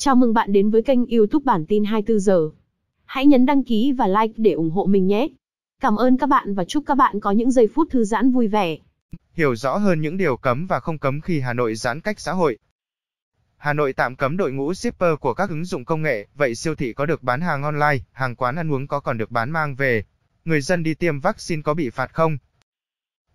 Chào mừng bạn đến với kênh YouTube Bản tin 24 giờ. Hãy nhấn đăng ký và like để ủng hộ mình nhé. Cảm ơn các bạn và chúc các bạn có những giây phút thư giãn vui vẻ. Hiểu rõ hơn những điều cấm và không cấm khi Hà Nội giãn cách xã hội. Hà Nội tạm cấm đội ngũ shipper của các ứng dụng công nghệ, vậy siêu thị có được bán hàng online, hàng quán ăn uống có còn được bán mang về. Người dân đi tiêm vaccine có bị phạt không?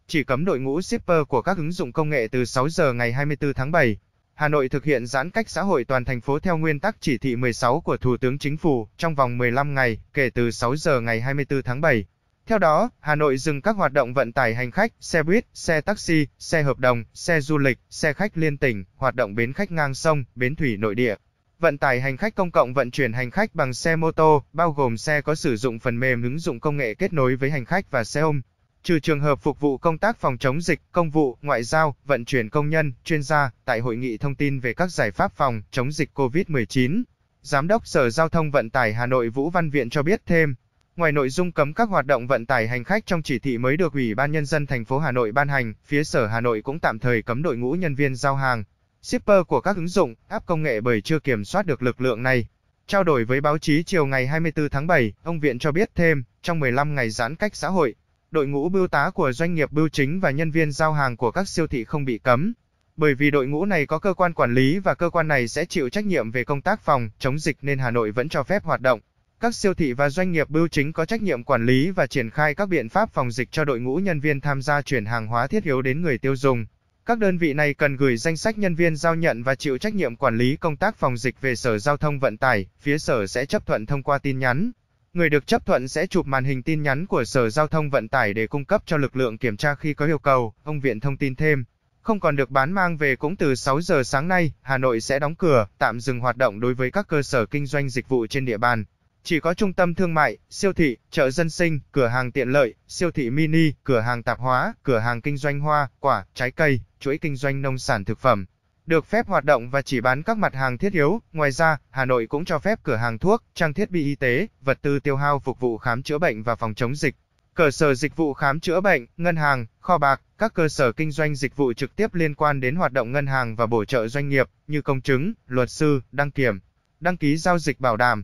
Chỉ cấm đội ngũ shipper của các ứng dụng công nghệ từ 6 giờ ngày 24 tháng 7. Hà Nội thực hiện giãn cách xã hội toàn thành phố theo nguyên tắc chỉ thị 16 của Thủ tướng Chính phủ trong vòng 15 ngày kể từ 6 giờ ngày 24 tháng 7. Theo đó, Hà Nội dừng các hoạt động vận tải hành khách, xe buýt, xe taxi, xe hợp đồng, xe du lịch, xe khách liên tỉnh, hoạt động bến khách ngang sông, bến thủy nội địa. Vận tải hành khách công cộng vận chuyển hành khách bằng xe mô tô, bao gồm xe có sử dụng phần mềm ứng dụng công nghệ kết nối với hành khách và xe ôm, trừ trường hợp phục vụ công tác phòng chống dịch, công vụ, ngoại giao, vận chuyển công nhân, chuyên gia, tại hội nghị thông tin về các giải pháp phòng chống dịch COVID-19. Giám đốc Sở Giao thông Vận tải Hà Nội Vũ Văn Viện cho biết thêm, ngoài nội dung cấm các hoạt động vận tải hành khách trong chỉ thị mới được Ủy ban nhân dân thành phố Hà Nội ban hành, phía Sở Hà Nội cũng tạm thời cấm đội ngũ nhân viên giao hàng, shipper của các ứng dụng, app công nghệ bởi chưa kiểm soát được lực lượng này. Trao đổi với báo chí chiều ngày 24 tháng 7, ông Viện cho biết thêm, trong 15 ngày giãn cách xã hội, đội ngũ bưu tá của doanh nghiệp bưu chính và nhân viên giao hàng của các siêu thị không bị cấm. Bởi vì đội ngũ này có cơ quan quản lý và cơ quan này sẽ chịu trách nhiệm về công tác phòng, chống dịch nên Hà Nội vẫn cho phép hoạt động. Các siêu thị và doanh nghiệp bưu chính có trách nhiệm quản lý và triển khai các biện pháp phòng dịch cho đội ngũ nhân viên tham gia chuyển hàng hóa thiết yếu đến người tiêu dùng. Các đơn vị này cần gửi danh sách nhân viên giao nhận và chịu trách nhiệm quản lý công tác phòng dịch về Sở Giao thông Vận tải, phía Sở sẽ chấp thuận thông qua tin nhắn. Người được chấp thuận sẽ chụp màn hình tin nhắn của Sở Giao thông Vận tải để cung cấp cho lực lượng kiểm tra khi có yêu cầu, ông Viện thông tin thêm. Không còn được bán mang về cũng từ 6 giờ sáng nay, Hà Nội sẽ đóng cửa, tạm dừng hoạt động đối với các cơ sở kinh doanh dịch vụ trên địa bàn. Chỉ có trung tâm thương mại, siêu thị, chợ dân sinh, cửa hàng tiện lợi, siêu thị mini, cửa hàng tạp hóa, cửa hàng kinh doanh hoa, quả, trái cây, chuỗi kinh doanh nông sản thực phẩm, được phép hoạt động và chỉ bán các mặt hàng thiết yếu. Ngoài ra, Hà Nội cũng cho phép cửa hàng thuốc, trang thiết bị y tế, vật tư tiêu hao phục vụ khám chữa bệnh và phòng chống dịch. Cơ sở dịch vụ khám chữa bệnh, ngân hàng, kho bạc, các cơ sở kinh doanh dịch vụ trực tiếp liên quan đến hoạt động ngân hàng và bổ trợ doanh nghiệp như công chứng, luật sư, đăng kiểm, đăng ký giao dịch bảo đảm,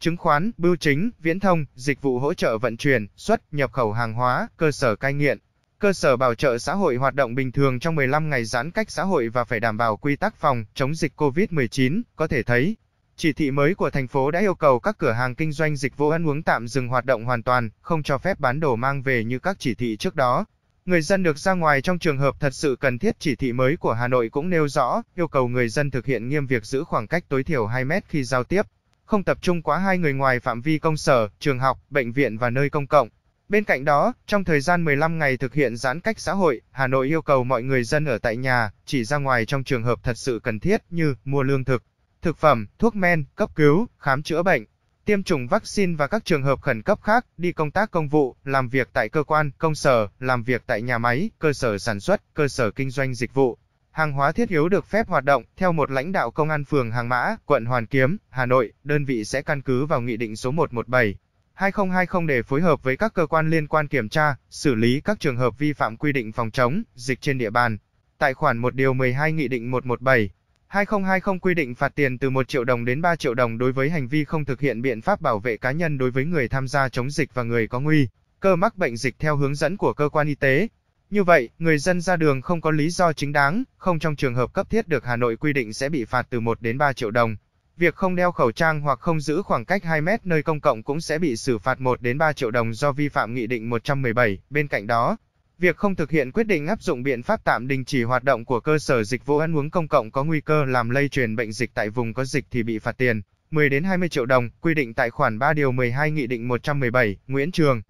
chứng khoán, bưu chính, viễn thông, dịch vụ hỗ trợ vận chuyển, xuất, nhập khẩu hàng hóa, cơ sở cai nghiện, cơ sở bảo trợ xã hội hoạt động bình thường trong 15 ngày giãn cách xã hội và phải đảm bảo quy tắc phòng chống dịch COVID-19, có thể thấy, chỉ thị mới của thành phố đã yêu cầu các cửa hàng kinh doanh dịch vụ ăn uống tạm dừng hoạt động hoàn toàn, không cho phép bán đồ mang về như các chỉ thị trước đó. Người dân được ra ngoài trong trường hợp thật sự cần thiết chỉ thị mới của Hà Nội cũng nêu rõ, yêu cầu người dân thực hiện nghiêm việc giữ khoảng cách tối thiểu 2 mét khi giao tiếp, không tập trung quá hai người ngoài phạm vi công sở, trường học, bệnh viện và nơi công cộng. Bên cạnh đó, trong thời gian 15 ngày thực hiện giãn cách xã hội, Hà Nội yêu cầu mọi người dân ở tại nhà, chỉ ra ngoài trong trường hợp thật sự cần thiết như mua lương thực, thực phẩm, thuốc men, cấp cứu, khám chữa bệnh, tiêm chủng vaccine và các trường hợp khẩn cấp khác, đi công tác công vụ, làm việc tại cơ quan, công sở, làm việc tại nhà máy, cơ sở sản xuất, cơ sở kinh doanh dịch vụ. Hàng hóa thiết yếu được phép hoạt động, theo một lãnh đạo công an phường Hàng Mã, quận Hoàn Kiếm, Hà Nội, đơn vị sẽ căn cứ vào Nghị định số 117 2020 để phối hợp với các cơ quan liên quan kiểm tra, xử lý các trường hợp vi phạm quy định phòng chống dịch trên địa bàn. Tại khoản 1 điều 12 Nghị định 117 2020 quy định phạt tiền từ 1 triệu đồng đến 3 triệu đồng đối với hành vi không thực hiện biện pháp bảo vệ cá nhân đối với người tham gia chống dịch và người có nguy cơ mắc bệnh dịch theo hướng dẫn của cơ quan y tế. Như vậy, người dân ra đường không có lý do chính đáng, không trong trường hợp cấp thiết được Hà Nội quy định sẽ bị phạt từ 1 đến 3 triệu đồng. Việc không đeo khẩu trang hoặc không giữ khoảng cách 2 mét nơi công cộng cũng sẽ bị xử phạt 1 đến 3 triệu đồng do vi phạm Nghị định 117. Bên cạnh đó, việc không thực hiện quyết định áp dụng biện pháp tạm đình chỉ hoạt động của cơ sở dịch vụ ăn uống công cộng có nguy cơ làm lây truyền bệnh dịch tại vùng có dịch thì bị phạt tiền 10 đến 20 triệu đồng, quy định tại khoản 3 điều 12 Nghị định 117. Nguyễn Trường